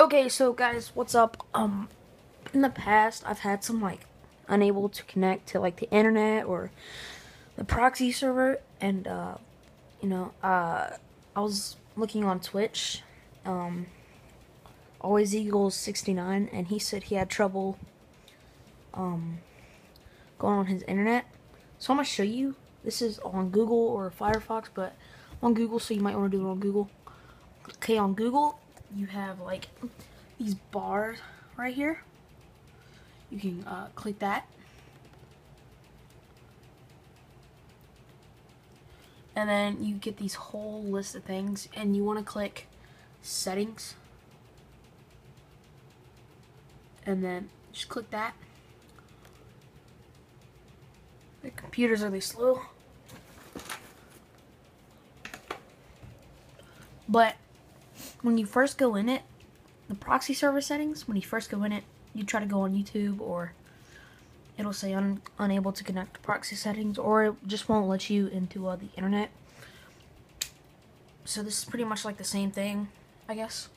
Okay, so guys, what's up? Um, in the past, I've had some like unable to connect to like the internet or the proxy server, and uh, you know, uh, I was looking on Twitch, um, always eagles 69, and he said he had trouble um going on his internet. So I'm gonna show you. This is on Google or Firefox, but on Google, so you might want to do it on Google. Okay, on Google, you have like these bars right here. You can uh, click that. And then you get these whole list of things and you want to click settings. And then just click that. The computer's really slow. But when you first go in it, the proxy server settings, when you first go in it, you try to go on YouTube or it'll say un unable to connect to proxy settings or it just won't let you into uh, the internet. So this is pretty much like the same thing, I guess.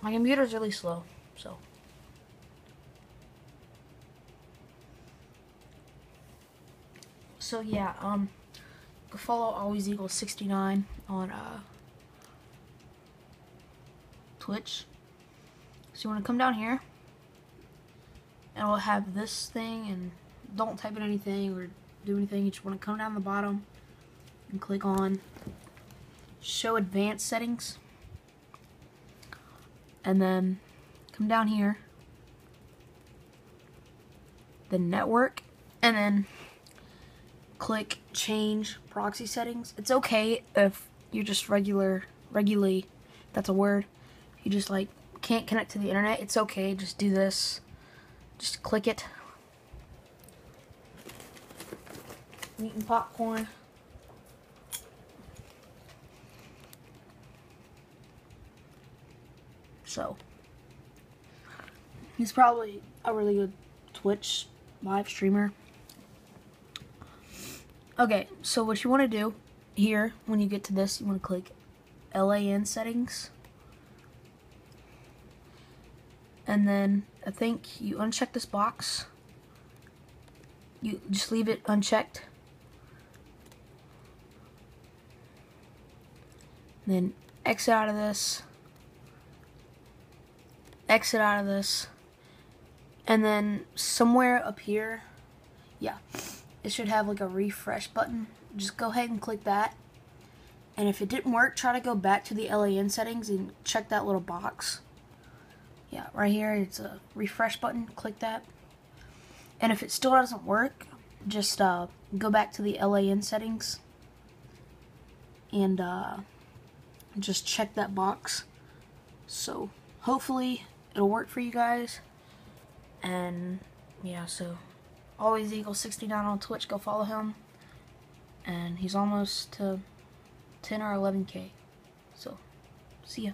My computer's really slow, so. So yeah, um, follow always equals 69 on uh, Twitch. So you want to come down here and we'll have this thing and don't type in anything or do anything. You just want to come down the bottom and click on show advanced settings and then come down here the network and then click change proxy settings. It's okay if you're just regular, regularly, that's a word, you just like can't connect to the internet. It's okay, just do this. Just click it. eating popcorn. So, he's probably a really good Twitch live streamer. Okay, so what you want to do here, when you get to this, you want to click LAN settings. And then I think you uncheck this box. You just leave it unchecked. Then exit out of this. Exit out of this. And then somewhere up here, yeah, it should have like a refresh button. Just go ahead and click that. And if it didn't work, try to go back to the LAN settings and check that little box. Yeah, right here, it's a refresh button. Click that. And if it still doesn't work, just uh, go back to the LAN settings and uh, just check that box. So hopefully it'll work for you guys. And yeah, so always eagle 69 on Twitch. Go follow him. And he's almost to 10 or 11k. So, see ya.